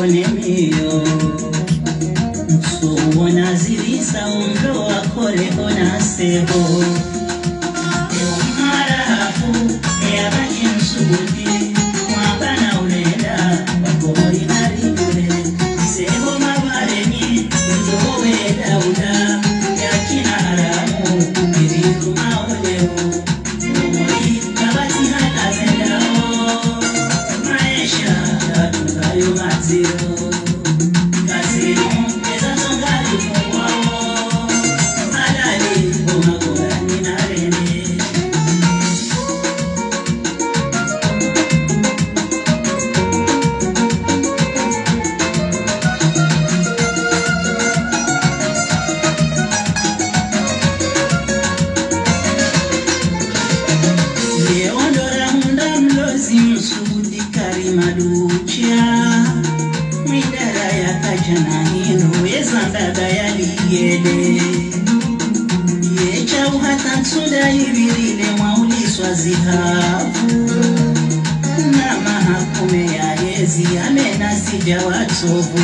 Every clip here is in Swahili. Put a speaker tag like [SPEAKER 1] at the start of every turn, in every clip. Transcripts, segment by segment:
[SPEAKER 1] escolher yaliyele yecha hata nsunda ivirile mwauliswa zihavu na mahakume ya yezi amena sija watovu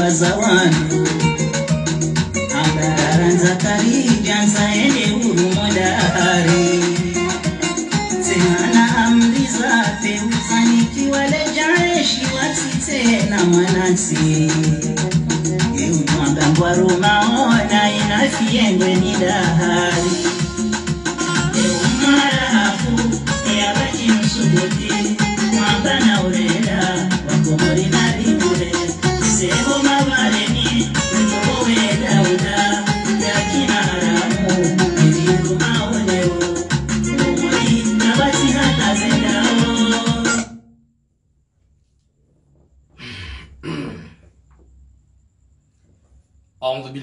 [SPEAKER 1] naikatukwa za wandu ambararanza karijanza ende urumodahari tena amri zake ufanikiwa lejaeshi watite na mwanansi. Eumwamba rumaona inafiengwe ni dahari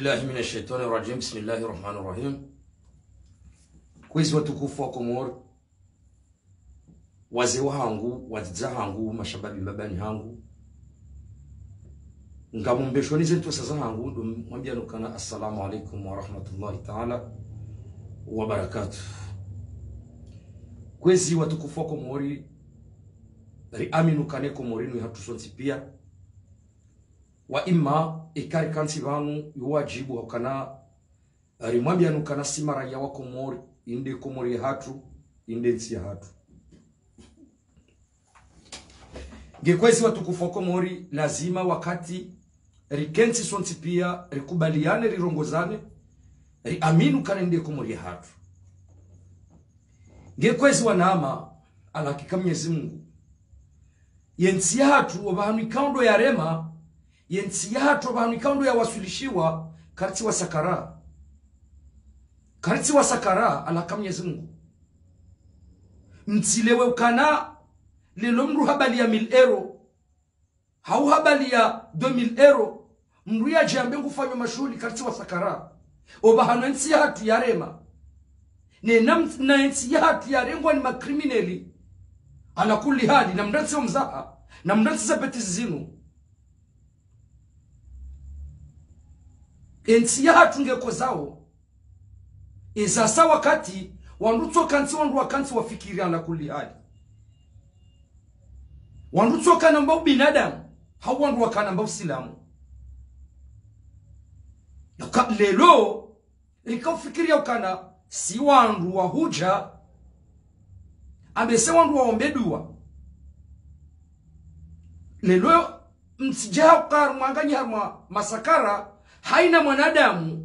[SPEAKER 2] billahi min shaitani rajim. Bismillahi rahmani rahim. Kwezi watukufu wa Komoro, wazee hangu waziza hangu mashababi mabani hangu. Ngamumbeshoni zetu sasa hangu ndo mwambia nukana assalamu alaikum wa taala wa kwezi watukufu wa Komori ri aminukane Komorinu hatusonsi pia wa imma ikari kansi vanu yuwajibu hakana rimwambianukana simara ya wa komori inde komori hatu inde nsi ya hatu. Ngekwezi watukufu wa komori lazima wakati rikensi sonsi pia rikubaliane rirongozane riaminu kana inde komori ya hatu. Ngekwezi wanama alahakika mwenyezi mungu yensi ya hatu wavanu ikaundo ya rema yensi yato vanhu ikaundo yawasilishiwa karitsi wa sakara. Karitsi wa sakara alaka mwenyezi mungu. Mtsilewe ukana lelo mndu habali ya mil ero. Hau habali ya 2000 ero. Mndu yajambe ngufanywa mashughuli karitsi wa sakara. Obahano ensi yatu yarema nena na ensi yatu yarengwa ni makrimineli. Ala kulli hali na mndansi mzaha na mndansi zapetizi zinu ensi ngeko eza sa wakati wandutsoka nsi wandu wakansi wafikiri ala kulli hali. Wandutsoka namba ubinadamu hau wandu wakana namba usilamu lelo ikaufikiria ukana si wandu wa huja ambese wandu waombe dua lelo msijaha kukar mwanganyi harma masakara haina mwanadamu.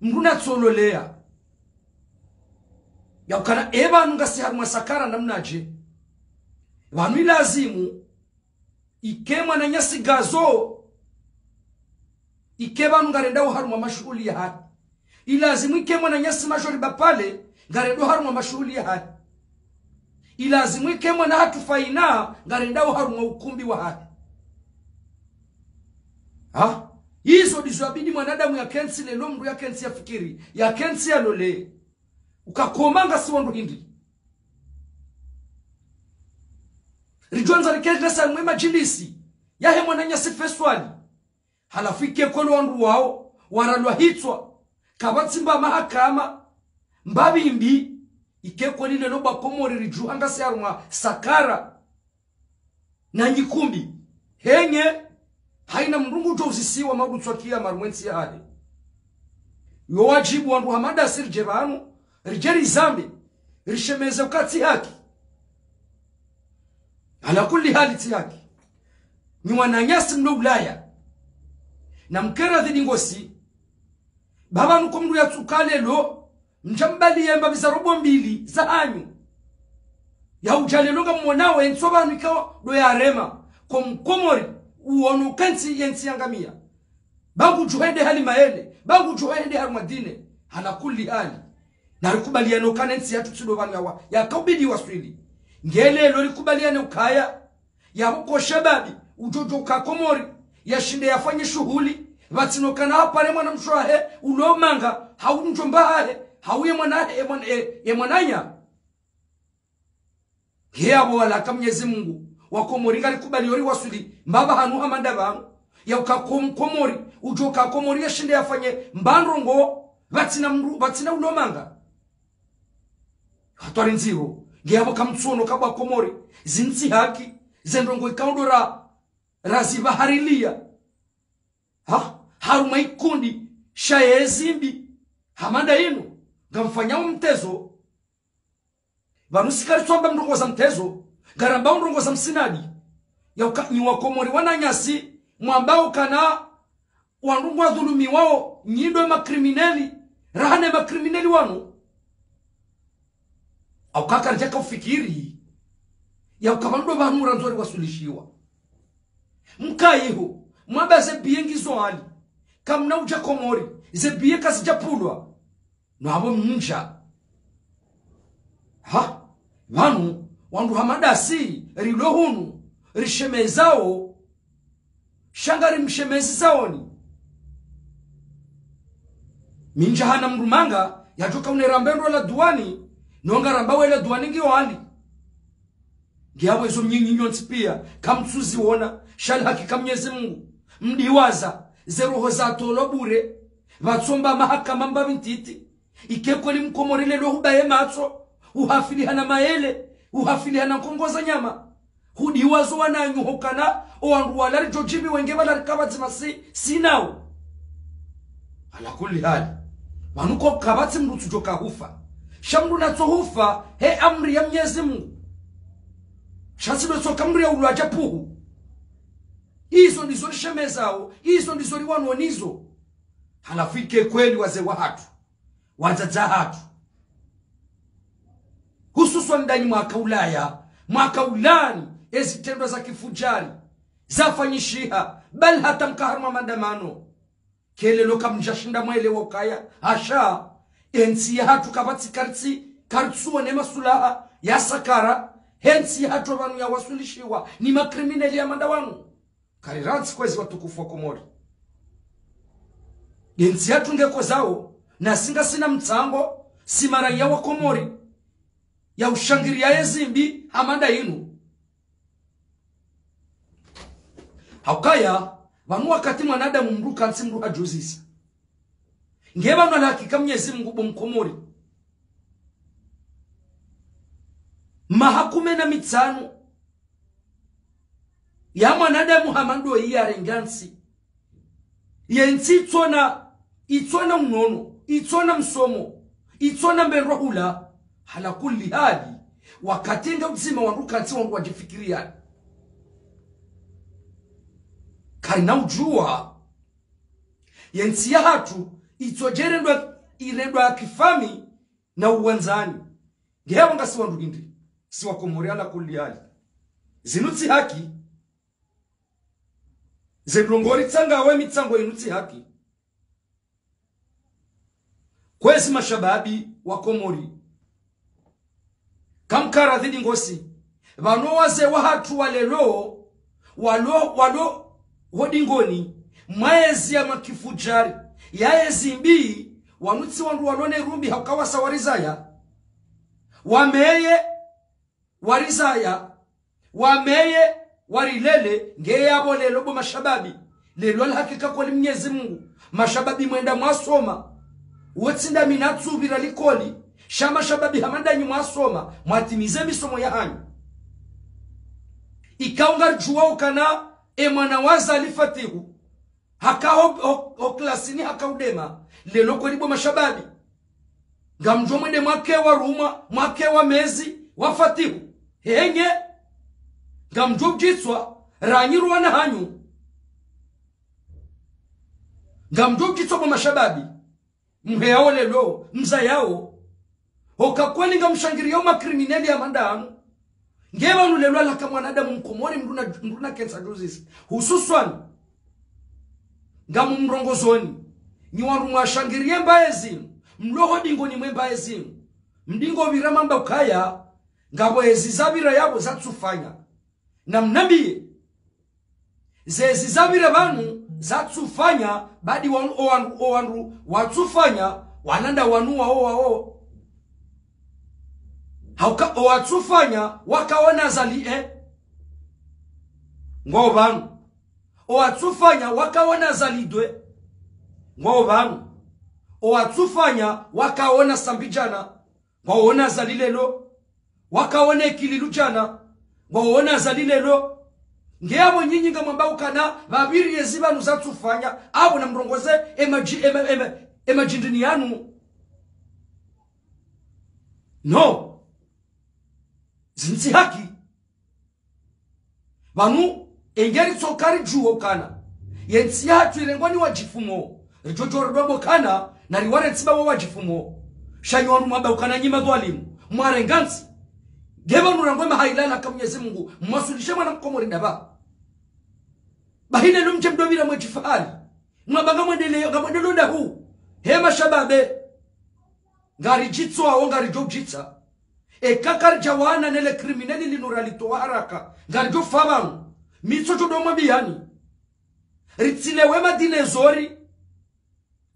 [SPEAKER 2] Mndu natsololea yaukana e vanhu ngasi mwasakara sakara namnaje vanu ilazimu ike nyasi gazo ike vanhu ngarendao uharumwa mashughuli ya hati ilazimu ike mwana nyasi mashori bapale ngarendo harma mashughuli ya hati ilazimu ike mwana hatu faina uharumwa ukumbi wa hati ha? Hizo ndizo abidi mwanadamu yakensi lelo mndu yakensi yafikiri yakensi yalole ukakomanga si wandu hindi. Rijonza rikendesa mwe majilisi yahe mwananyasi feswali. Halafu ikekolo wandu wao waralwa hitswa kavatsimba mahakama. Mbavimbi ikekoli lelo bakomori rijuhanga siarumwa sakara. Na nyikumbi henye haina mrungu ujo usisiwa madutswa kia marumwensi yale yo wajibu wandu hamadasi rije vanu rije rizambe rishemeze ukati haki. Ala kulli hali tsi haki. Ni wananyasi mno ulaya. Na mkera dhidi ngosi. Baba nuko mndu yatsukalelo mjambaliyemba bizarobo mbili za hanyu yaujalelonga mwonawe enso vanu ikawa do yarema ko kensi yensi yangamia bangu juhende hali maele bangu juhende hali madine. Hala kulli hali. Ya yatu wa swili. Ngele yakaubidi waswili ngelelo likubaliane ukaya huko shababi ujojo kakomori. Yashinde yafanye shughuli vatsinokana hapare mwana mshwahe ulomanga haunjombahe hauye mwanahe ye mwananya. Hea walaka mnyezi mungu wakomori ngalikubali yori wasuli mbaba hanu amanda hamanda ya yaukakomori ujo kakomori yashinde yafanye. Mbanrongo batina mru batina ulomanga hatwari nziho ngeyavo kamtsono kabwa komori. Zinzi haki. Zendrongo ikaudora raziba harilia ha? Haruma ikundi shaye zimbi. Hamanda inu ngamfanyao mtezo vanusikaritswamba mndongoza mtezo ngaramba za msinadi. Yaukanyiwakomori wananyasi mwambao kana wandu wadhulumiwao nyindo makrimineli rahane makrimineli wanu. Aukakarja kaufikiri yaukavandu vanu ranzori wasulishiwa. Mkayiho mwaba zebiye ngizwali kamna uja komori zebiye kasijapulwa nabo mnja. Ha? Vanu wandu hamadasi rilo hunu rishemezao shangari mshemezi zaoni minja hana mrumanga yatoka unerambendo la duani nonga ramba wele duani ngiwali ngiyawezo izo mnyinyinyo pia kamtsuzi wona shali hakika mnyezi mungu. Mdiwaza zeroho zatolo bure vatsomba mahakama mbavintiti ikekweli mkomorile lohubaye matso uhafilihana mayele uhafilihana nkongoza nyama. Hudiwazo wananyuhukana owandu walari jojibi wenge valarikavatsima si sinawo ala kulli hali. Vanuko kavatsi mrutsu jokahufa shamndu natsohufa he amri ya mnyezi mungu. Shasidotsoka mri ya ulwaja puhu. Izo ndizo lishemezawo izo ndizo liwanwonizo halafu kweli waze wa hatu wadzadza hatu hususwa ndani mwaka ulaya. Mwaka ulani ezitendwa za kifujari zafanyishiha bali hata mkaharuma maandamano. Kelelo kamjashinda mwelewa ukaya hasha ensi yahatu kavatsi karitsi karitsuwa ne masulaha ya sakara hensi yahatu vanu yawasulishiwa ni makrimineli ya manda wanu kariransi kwezi watukufu wa komori. Ensi yatu ngeko na singa sina mtsango simaraia wa komori ya ushangiria yezimbi hamanda inu. Haukaya vanu wakati mwanadamu mndu kansi mndu hajuzisa nge vanu alahakika mnyezi mungu bomkomori mahakume na mitsano ya mwanadamu hamando iyarengansi yensi itsona itsona unono itsona msomo itsona mbendwa hula hala kulli hali wakatenga mzima wandu kansi wangu wajifikiria. Kaina ujua yensi ya hatu iredwa irendwa kifami na uwanzani. Ngehewa ngasi wandu gindi siwakomori ala kulli hali. Zinutsi haki zendongori tsangawe mitsango inutsi haki. Kwezi mashababi wa komori kamkara dhidi ngosi. Vano wahatu wa hatu walelo walo walo hodingoni mwaezi ya makifujari yaezi mbii wanutsi wandu walone rumbi hakawasa sawarizaya. Wameye warizaya. Wameye warilele ngeyabo lelo bo mashababi. Lelo alhakika koli mnyezi mungu. Mashababi mwenda mwasoma. Wotsinda minatsuvira likoli shama shababi hamandanyi mwasoma ya hanyu. Ikaunga ukana e mwana waza alifatihu. Hakaho oklasini hakaudema lelo kwelibo mashababi. Ngamjo mwende mwakewa ruma mwakewa mezi wafatihu henge ngamjo bjitswa Ranyiru wana hanyu. Ngamjo bjitswa bwa mashababi. Mheyao lelo mza yao okakweli yoma makrimineli ya madamu ngevanu lelo alaka mwanadamu mkomoni mnduna, mnduna kensa dozisi hususwan ngamumrongozoni nyiwandu mwashangirie mbaye zinu. Mloho dingoni mwe zinu. Mdingo vira mamba ukaya. Ngabo ezi zavira yabo zatsufanya na mnabiye zezi zavira vanu zatsufanya badi owandu owandu watsufanya wananda wanu wao wao hauka owatsufanya wakaona zali e ngwao vanu owatsufanya wakaona zalidwe ngwao vanu owatsufanya wakaona sambijana ngwaona zalilelo wakaona ekililu jana. Ngwaona zalilelo ngeyabo nyinyi ngamwambaukana vaviri yezi vanu zatsufanya abo na mrongoze emaji- ema- ema- emajindini yanu. No zinsi haki vanu engeri tsokari juwo kana. Yensi yatu ilengwani wajifumo rijojorodwabo kana na riware tsibawo wajifumo shanyi wanu mwabaukana nyima dhwalimu mwarengansi gevanu rangwe mahailala ka mwenyezi mungu. Mwasulishe mwana mkomori daba bahine lumche mdovira mwechifahari mwabanga mwendeleyo ngamwendelonda huu hema shababe. Ngari jitswawo jawana nele kriminali linuralitowa araka ngarjo jofavanu mitso jodomwa biyani ritsilewe madinezori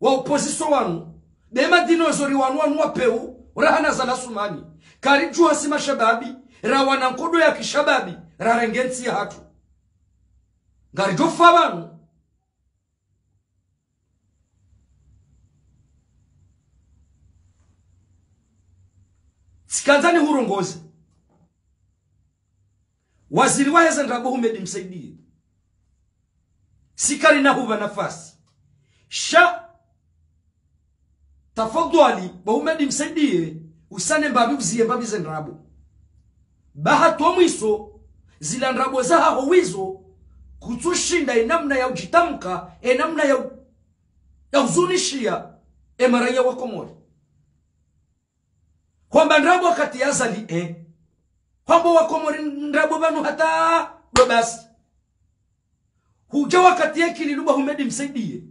[SPEAKER 2] wa uposiso wanu. Be madinezori wanu wanu wapeu rahana zala sumani kari sima shababi rawana nkodo ya kishababi. Rarengensi hatu. Ngarjo jofavanu sikanzani hurongozi waziri waheza ndabo humedi msaidie. Sikari na nafasi. Sha tafadhali bahumedi msaidie usane mbabi uziye mbabi baha bahato mwiso zila ndrabo za haho wizo kutsushinda enamna ya ujitamka enamna ya, ya uzunishia emaranya wakomori kwamba ndrabo wakati yazali e kwamba wakomori ndrabo vanu hata do basi. Huja wakati ekililuba humedi msaidie.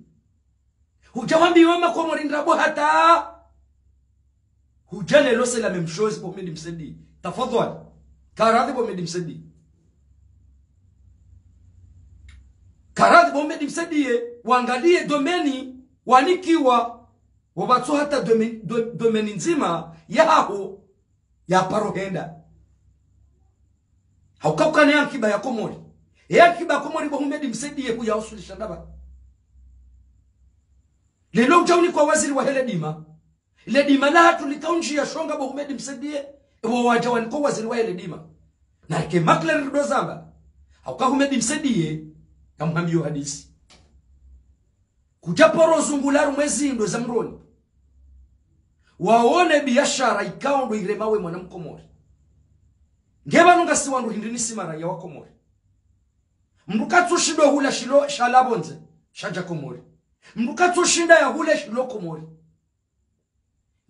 [SPEAKER 2] Huja wambiwe makomori ndrabo hata. Huja lelo sela memshozi humedi msaidie. Tafadhali karadhi humedi msaidie. Karadhi humedi msaidie. Waangalie domeni wanikiwa wabatso hata domeni, do, domeni nzima yaho yaparohenda haukakukane yankiba ya komori. Yankiba ya komori bohumedi msaidie kuyausulisha ndaba. Lelo ujauni kwa waziri wa hele dima ile dima la hatu ya shonga bohumedi msediye ewo waja waziri wa hele dima na ke makler ndo zamba haukahumedi msediye kamhambio hadisi kujaporo zungularu mwezi ndo za mroni. Waone biashara ikao ndo iremawe mwana mkomori ngevano ngasi wandu hindini simara ya wakomori. Mndu shido hula shilo shalabonze shaja komori. Mndu katsushinda ya hule shilo komori.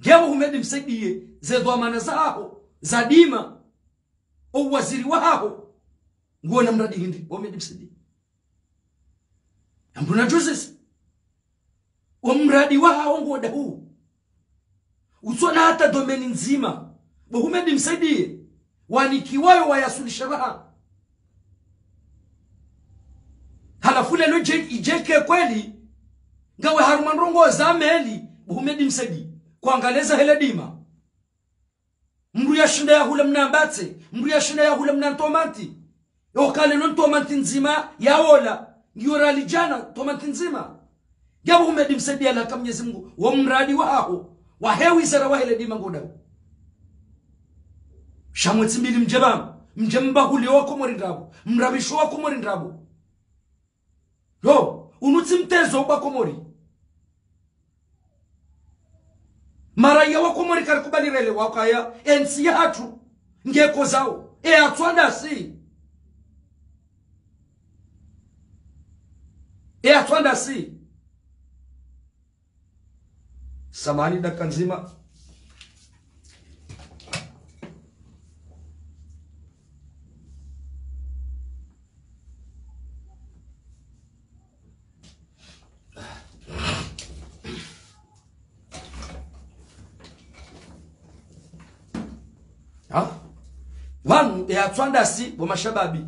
[SPEAKER 2] Ngevo humedi msaidie zedhamana zaho za dima uwaziri waho nguona mradi hindi wamedi msaidie ambuna najuzisi wamradi waho nguoda huu. Usona hata domeni nzima. Bohumedi msaidie. Wanikiwayo wayasulisha raha. Halafu lelo je- ijeke kweli? Ngawe haruma ndongo za meli bohumedi msaidie. Kuangaleza hele dima. Mndu yashinda yahula mnambatse mndu yashinda yahula mnantomati okale non tomanti nzima yaola ngiorali jana tomanti nzima jabo umedi msaidia laka mnyezi mungu wa mradi waho wahewizara wahele dima ngoda shamwetsi mbili mjebam mjembahuli wakomori ndabo mrabisho wakomori ndabo yo unutsi mtezo ubakomori maraiya wakomori kari kubalirele wakaya ensi hatu. ngeko zao e zawo eyatswandasi eyatswandasi samani dakika nzima. Wanu eyatswandasi bomashababi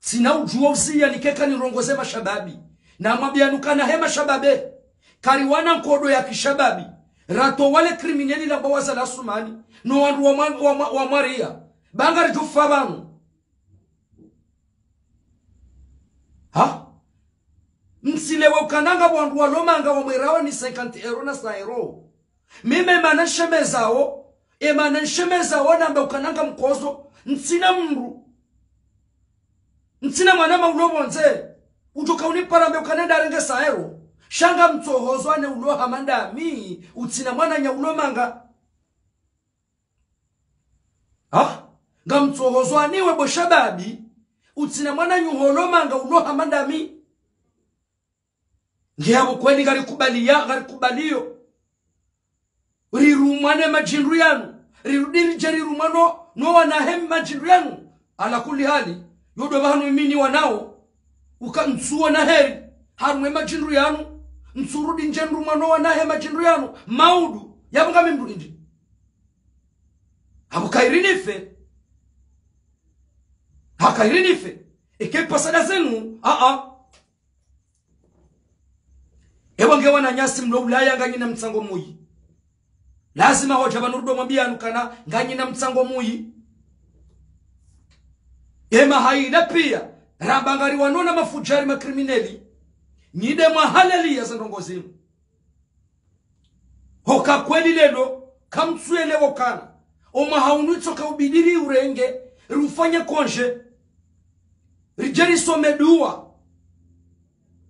[SPEAKER 2] sina ujuwa usiya nikeka nirongoze mashababi. Namwabianukana he mashababe kariwana nkodo ya kishababi. Rato wale krimineli la bawaza la sumani no wandu wa, wa, ma, wa maria. Bangari tufa banu ha? Msilewe ukananga wandu walomanga wamwerawa ni 50 euro na sa euro mime mana nshemezao emana na namba ukananga mkozo ntsina mndu ntsina mwana maulobonze utoka uniparambe ukanenda arenge saero shanga mtsohozo ane uloha mandami utsina mwana nya ulomanga ha? Nga mtsohozo aniwe boshababi utsina mwana nyuholomanga uloha mandami ngiyabo kweli garikubaliya garikubaliyo rirumwane majindu yanu rirudirije rirumwano nowanahem majindu yanu. Ala kuli hali yodo bahanu imini wanao ukantsuwa na heri harumwe majindu yanu ntsurudi njendu mwanowa nahe yanu. Maudu. Yabanga mimdulindi abukairinife hakairinife ikepasada zenu. Aa. Na wananyasi mlo ulaya nganyina mtsango muyi. Lazima hoja banurudo mwambia kana nganyina mtsango muyi. Ema haina pia. Rabangari wanona mafujari makrimineli nyide mwahalelia zandongozinu hoka kweli lelo kamtsuelewo kana. Omwe haunwitsoka ubidiri urenge rufanye konje. Rije risome duwa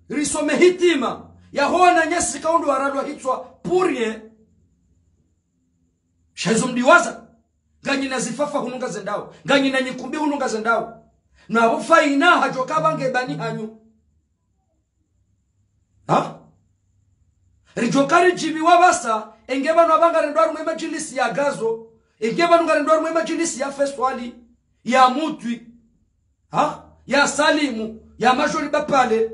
[SPEAKER 2] risome hitima. Yahona nyesi kaundu waradwa hitswa purye shaizo mdiwaza. Nganyina zifafa hununga Ganyi nganyina nyikumbi hununga zendao. Nabo faina hajoka bange bani hanyu ha rijokari rijibiwa basa enge vanhu abanga rendo rumwe majilisi ya gazo enge banu ngarendo rumwe majilisi ya feswali ya mutwi ha ya salimu ya majori bapale.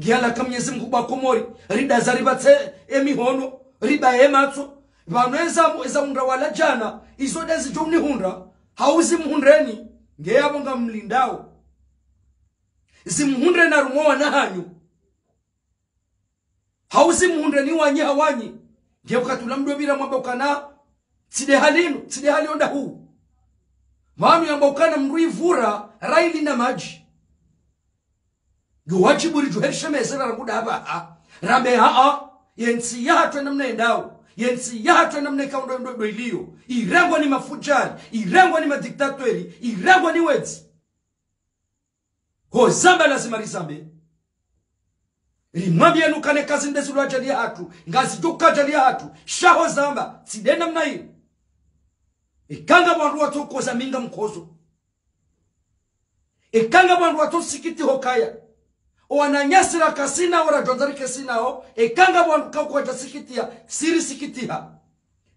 [SPEAKER 2] Ngiyalaka mnyezi mungu bakomori ridaza ribatse emihono riba ematso vanhu ezamu eza unda wala jana izo dezi jomni hunda hauzi mhundreni ngeyabo nga mlindao. Zimhundre na rumowa na hanyu hauzi ni wanyi hawanyi. Ngekatula mdobira mwamba ukana tside halinu tside hali onda huu. Vanu yamba ukana mndu ivura raili na maji. Ngiwajibu rijuherishemezera ranguda rambe haa yensi yahatwe namna endao. Yensi yahatwe namna ikaundondo iliyo irangwa ni mafujari irangwa ni madiktatori irangwa ni wedzi hozamba lazima rizambe rimwambienu nukane kazi ndezilwajalia hatu ngazi jokukajalia hatu shaho zamba sidenda mna hii. Ikanga bandu watokoza minga mkozo. Ikanga bantu watu sikiti hokaya. Owananyasira kasina orajonzarike sinao ikanga bandu kaukwaja sikitia siri sikitiha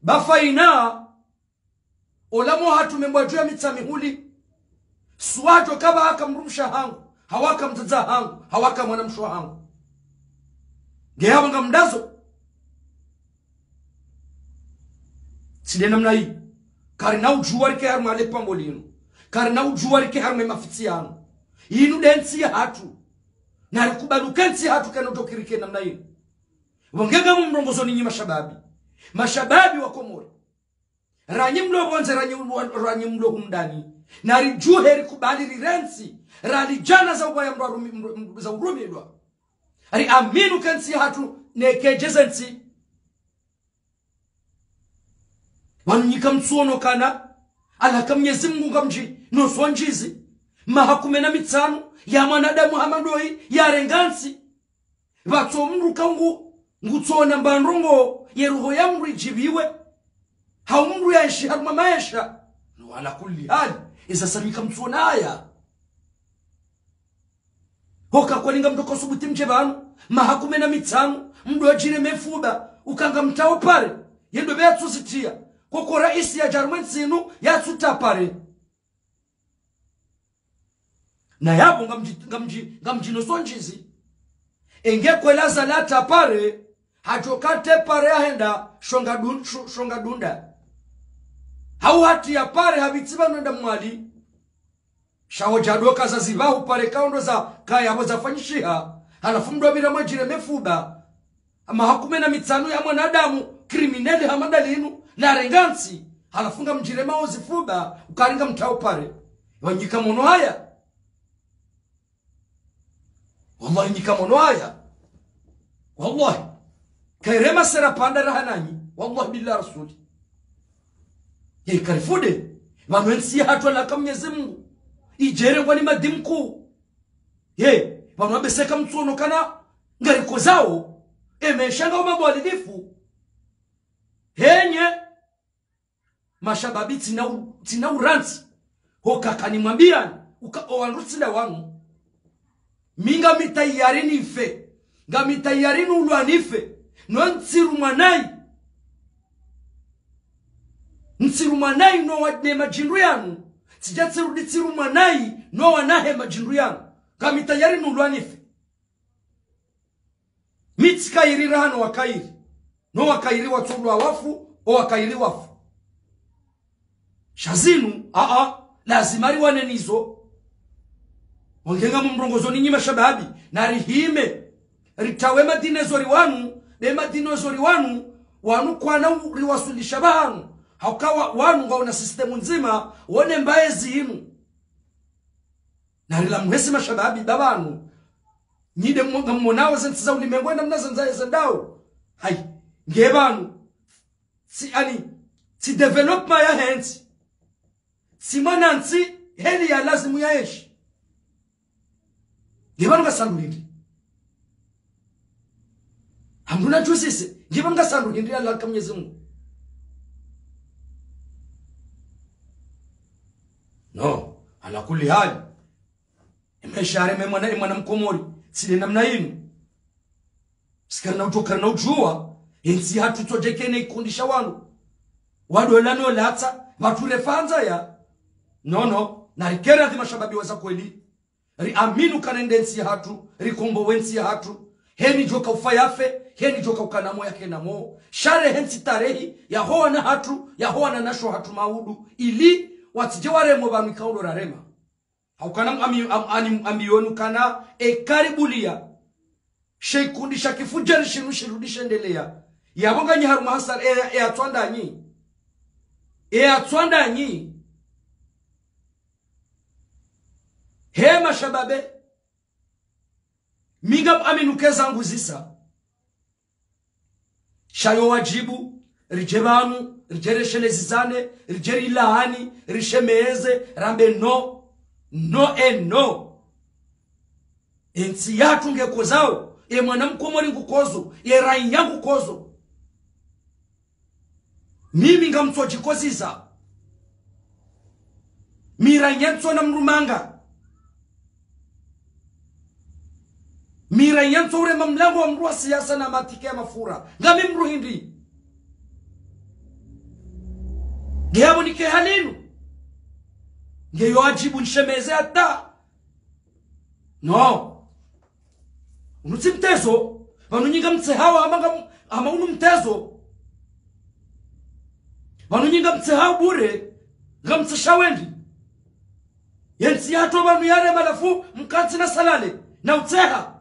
[SPEAKER 2] bafaina olamo hatu memwajua ya mitsa mihuli. Swajo kaba haka mrumsha hangu hawaka mtaza hangu hawaka mwanamshwa hangu ngehawanga mdazo. Side namna hii. Kari na ujuwa rike harma ale pambo linu kari na ujuwa rike harma mafitsi yanu. Inu densi hatu. Na rikubalukensi hatu kanotokirike namna hii. Wongega mu mrongozo ninyi mashababi. Mashababi wa komori ranyi mlo bonze ranyi, ranyi mlo humdani na rijuhe rikubali rirensi. Ralijana za ubaya mrwa za urumilwa ari aminu kensi hatu neke nekejeze wanu wanunyika mtsuono kana alaka mnyezi mungu ngamji noswa njizi. Mahakume na mitsanu ya mwanadamu hamadoi yarengansi vatso mndu kangu ngutsona mbandongo yeruho ya mndu ijibiwe haumndu yanshi haruma maesha no ala kulli hali isasamika mtsuona aya hoka kwalinga mdoko subuti vanu mahakume na mitsanu mndu ajire mefuba ukanga mtao pare yendo beyatsuzitiya koko raisi ya jarumwe Ya yatsuta pare. Na yapo ngamji- ngamji- ngamjinoso njizi engekwela zalata pare hajokate pare ahenda shonga, shonga dunda. Hau hati ya pare habitiba nenda mwali shawo jadoka za zibahu pare kaundo za kayabo zafanyishiha halafu mndu abira mwajire mefuba mahakume na mitsano ya mwanadamu krimineli hamadalinu narengansi halafu ngamjire maozi fuba ukaringa mtao pare. Wanyika mono haya. Wallahi nyika mono haya. Wallahi. Kairema sera panda raha nanyi. Wallahi billah rasuli. Ye karifude. Vanhu ensi hatwa laka mwenyezi mungu ijere ni madimku ye vanhu vabeseka mtsono kana ngariko zawo emeshanga umabwalilifu henye mashababi tina, tina uransi hokakani mwambiani owanrutsila wanu minga mitayarini ife nga mitayarini ulwanife no ntsiru mwanayi ntsiru mwanayi no wadne majindu yanu sija tsirudi tsiru mwanayi no wanahe majindu yanu nga mitayarini nulwanife. Mitsikayirira hano wakayiri no watsolwa wafu o wafu. Shazinu aa lazima riwanenizo ongenga mumrongozo ninyi mashababi narihime ritawe madinezori wanu de madinezori wanu wanu kwana riwasulisha bahanu haukawa wanu ngaona sistemu nzima wone mbaye zihimu na rila mwesi mashababi babanu nyide mmonawo zensi za ulimwengu enda mnazenzaye zendao hai ngebanu si ani si development ya hensi. Si mwanansi heli ya lazimu ya eshi. Ngivanu ngasandulili hamduna chusise hindi ya lalaka mwenyezi mungu no ala kuli hali. Imeshareme mwana mwana mkomori sile namna yinu sikarina utokana ujua enzi hatu tojekene ikundisha wanu wadolano latsa vature fanza ya. Nono narikera ati shababi waza kweli. Riaminu kanende enzi hatu. Rikombo wenzi hatu. Heni joka ufayafe heni joka ukanamo yake namo share hensi tarehi. Yahoana hatu. Yahoana nasho hatu maudu. Ili watije waremo vanu ikaulo rarema haukana ami, am, ani- ambionu kana ekaribulia sheikundisha kifujari shinu shirudisha endelea yabonga haruma hasar e, e e atwandanyi he mashababe. Minga aminukeza nguzisa. Zisa shayo wajibu rije vanu rijeri lahani rishemeeze rambe no no e no. Ensi yatu ngeko zao ye mwana mkomori ngukozo ye rai yangu kozo mimi ngamtsojikoziza mira nyantsona mrumanga. Mira nyantso urema mlango wa mru siasa na matike ya mafura. Ngami mru hindi ngeyabo nike halinu ngeyo ajibu nshemeze ata no. Unutsi mtezo. Vanunyinga mtsehawa amanga ama unu mtezo? Vanunyinga mtsehawa bure? Ngamtseshawendi yensi yato vanu yare malafu mkansi na salale na utseha?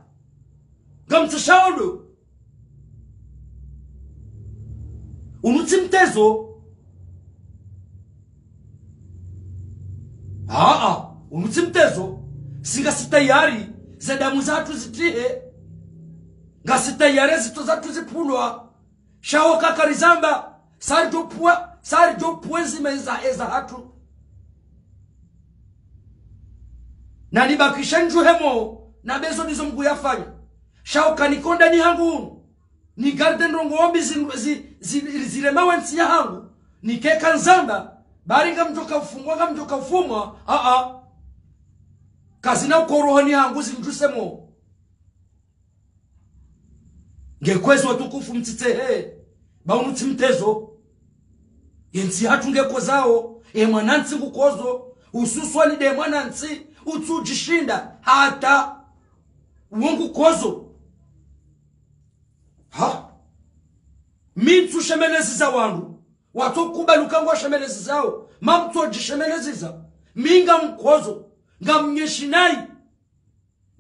[SPEAKER 2] Ngamtseshawodo unutsi mtezo aa unutsi mtezo singasitayari za damu zatu zitihe. Ngasitayare zito zatu zipulwa shawo kakarizamba sari jopua sari jopue zima eza, hatu. Na nibakisha njuhemo na bezo nizo mgu yafanya. Shawo kanikonda ni hangu ni garden rongo ombi zi, zi, zilemawe nsi ya hangu. Nikeka nzamba bari ngamjoka ufungwa ngamjoka ufumwa aa. Kazina ukorohoni hangu zinjusemo tukufu watukufu mtsitsehe baunutsi mtezo yenzi hatu ngeko zao e mwanansi ngukozo ususwani de mwanansi utsujishinda hata. Uongukozo ha? Mintsushemelezi za wangu watokubaluka ngwa shemelezi zao. Minga mkozo ngamnyeshi nayi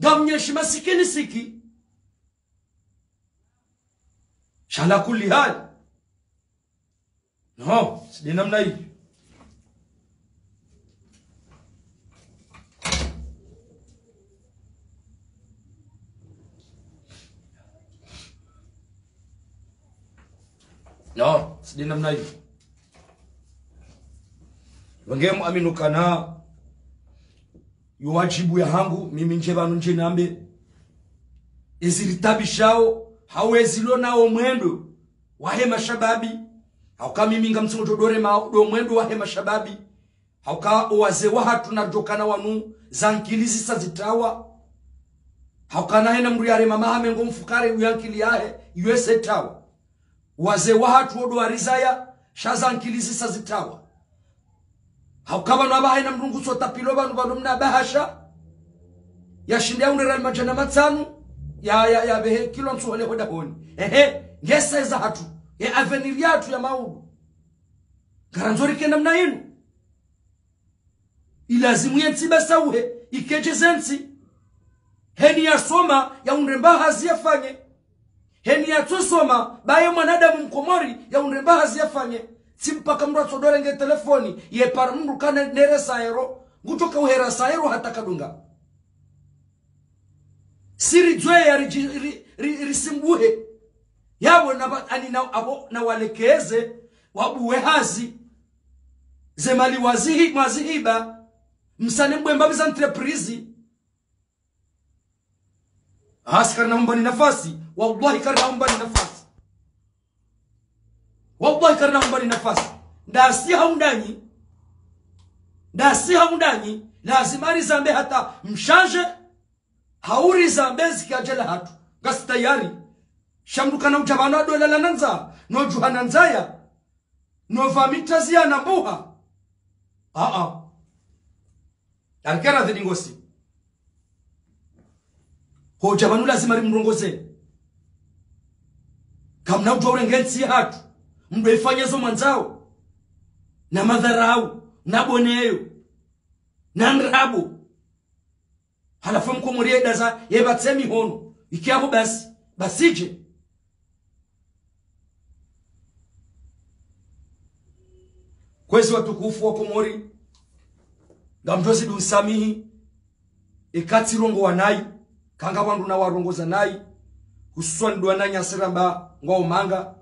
[SPEAKER 2] ngamnyeshi masikini siki. Shala kuli hali no sidi namna hii. No sidi namna hii wangemu aminukana yowajibu ya hangu mimi nje vanu nje nambe. Iziritabishao hawezilo nao mwendo wahema shababi. Hauka mimi ngamtsingotodore maudo mwendo wahema shababi. Hauka wazee wahatu najokana wanu zankilizi sazitawa hauka na hena yare mama hamengo mfukare uyankili yahe yuese tawa. Wazee wahatu odo arizaya shazankilizi sazitawa hauka vanu abahena mndungu sotapilo vanu vanu mna bahasha. Yashinde yaunera majana matsanu ya ya ya behe kilo nsuhole hoda honi ehe ngeseza hatu. Ya avenir yatu ya maudu garanzori kenda mna inu ilazimu yensi basauhe ikeje zensi heni ya soma ya unremba hazi yafanye heni ya tusoma baye mwanadamu mkomori ya unremba hazi yafanye simpaka mndu atsodore nge telefoni ye par mndu ngutoka uhera saero hata kadunga. Siri dzweya risimbuhe ri, ri, yabo na, ani na, abo, na walekeze wabuwe hazi. Zemali wazihi mwazihiba msane mbwemba biza entreprise hasi na humbani nafasi. Wallahi karna humbani nafasi wallahi karna mbali nafasi. Ndasi haundanyi. Ndasi haundanyi. Lazima rizambe hata mshanje. Hauri zambe zikajela hatu. Ngasi tayari shamdukana ujabano adolela nanza. Nojuhana nzaya novamitraziya nambuha aa. Arkera dhidingosi ho ujabano lazima rimrongoze kamna ujabano urengensi hatu mndo ifanyezo mwanzao na madharau? Na boneyo? Na nrabo halafu mkomorie daza mihono? Hono ikiabo basi basije kwezi watukufu wa komori ngamjozi dunsamihi ikatsirongo wanai kanga wandu na warongoza nai hususan dwana nyasiramba ngwa manga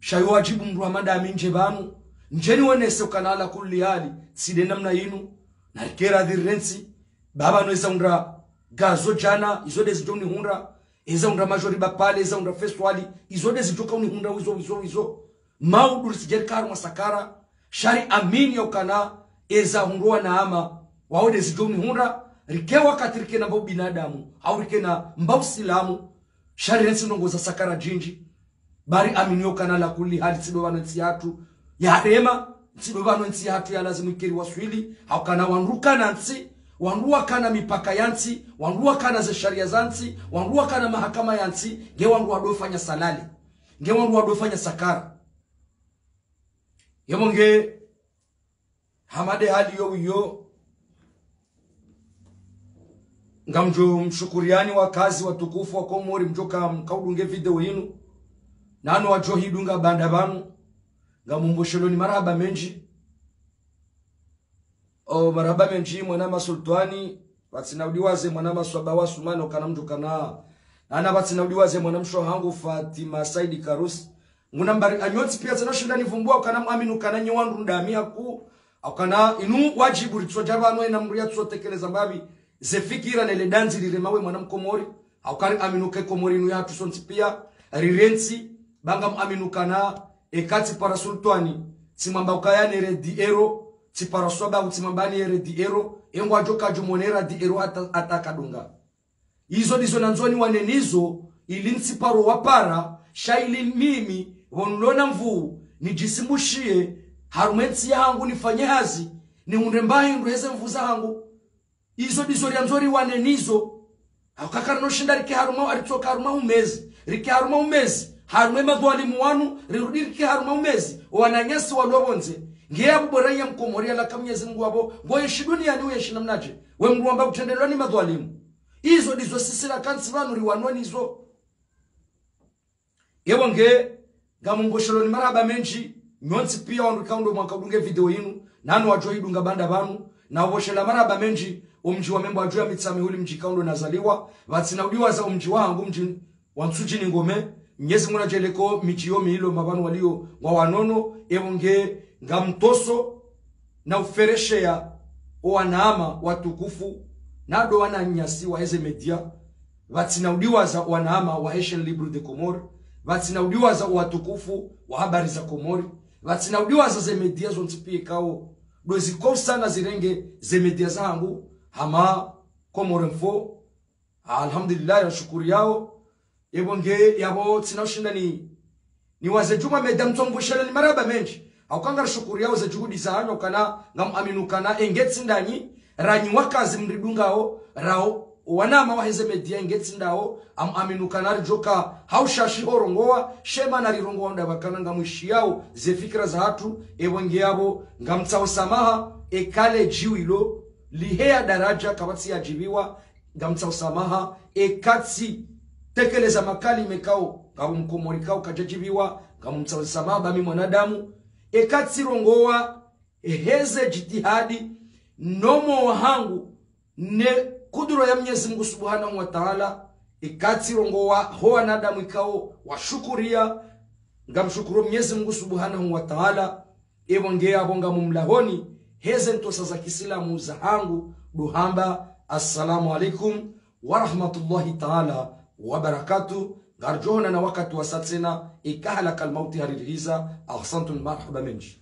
[SPEAKER 2] shayo wajibu mndu amada aminje banu njeni wenese ukanala kulli hali side namna yinu. Na kera dhirensi baba noisa undra gazo jana izode zijoni hundra. Eza undra majori bapale eza undra feswali izode zijoka uni hunda wizo wizo wizo. Maudu sijeri karu masakara. Shari amini ya ukana eza hundua na ama. Waode zijo uni hunda rike wakati rike na mbau binadamu au rike na mbau silamu. Shari rensi nongoza sakara jinji bari aminyo kana la kuli hali sido wana nsi yatu. Ya lazimu kiri waswili au kana wanruka na nsi wanrua kana mipaka yansi wanrua kana ze sharia zansi wanrua kana mahakama yansi nge wanru wadofanya salali nge wanru wadofanya sakara. Yemo hamade hali yo wiyo ngamjo mshukuriani wa kazi watukufu wa komori mjoka mkaudunge video yinu nano wajo hidunga banda banu ngamumbosheloni maraba menji. O maraba menji mwana masultani batsinaudiwaze mwana maswaba wa sumano kana mtu kana. Ana batsinaudiwaze mwana msho hangu Fatima Saidi Karus. Nguna mbari anyotsi pia zanashinda vumbua kana mwaminu kana nyewandu ndamia ku akana inu wajibu ritsoja bano ena mruya tsotekeleza mbavi zefikira nele danzi liremawe mwana mkomori akari aminuke komori inu yatu sonti pia. Rirensi banga aminukana ekati para sultani ukaya ukayanere di ero tsiparaswaba utsimambani ere di ero engwa ajo kajumonera di ero ata- atakadunga izo ndizo nanzoni wanenizo ili ntsiparo wapara shaili mimi vonulona mvuu nijisimushie harumensi yangu nifanye hazi niunde unrembai ndweze mvu zangu izo ndizo lyanzori wanenizo akakarno shindari ke haruma aritsoka haruma umezi rike haruma umezi harume madhwalimu wanu rirudi rike haruma umezi. Wananyasi walobonze ngeya buboranya mkomoria la mnyezi mungu wabo. Ngoyeshi duniani uyeshi namnaje. We mndu amba kutendelwa ni madhwalimu izo dizo sisira kansi vanu riwanonizo yewo nge ngamumbosheloni maraba menji nyonsi pia wandu kaundo mwaka udunge video yinu nanu wajo idunga banda vanu na uboshela maraba menji umji wa membo ajua mitsa mihuli mji kaundo nazaliwa vatsinaudiwa za umji wangu mji wantsuji ni ngome nyezi muna jeleko michiyo yo miilo mabano walio wa wanono ewo nga ngamtoso na uferesheya owanaama watukufu nado wananyasiwa eze media. Vatsinaudiwaza wanaama wa Haitian Libre de Comore vatsinaudiwaza watukufu wa habari za Komori vatsinaudiwaza ze media zontipie kao doziko sana zirenge ze media zangu hama Komore mfo alhamdulillah ya shukuri yao yebo nge yabo tsina ni ni waze juma meda mtsomboshela ni maraba menji. Aukanga shukuri yao za juhudi za hanyo kana ngam aminu kana engetsi ndani. Ranyi wakazi mridungao rao wanama waheze media engetsi ndao am aminu kana rijoka haushashi horongowa shema na rirongowa ndabakana ngamwishi yao zefikira za hatu ebonge yabo ngamtsao samaha ekale jiwilo lihea daraja kabatsi yajibiwa ngamtsao samaha ekatsi tekeleza makali mekao kao kajajibiwa ngamumtsao samaha bami mwanadamu. Ekatsirongowa eheze jitihadi nomo wahangu ne kuduro ya Mwenyezi Mungu Subhanahu wa Ta'ala. Ikatsirongowa ho wanadamu ikao washukuria. Ngamshukuru Mwenyezi Mungu Subhanahu wa Ta'ala. Evo bonga mumlahoni heze ntosa za kisilamu za hangu duhamba. Assalamu alaikum wa rahmatullahi ta'ala na wakati wa satsena ikahala kalmauti harirhiza ahsantum marhaba menji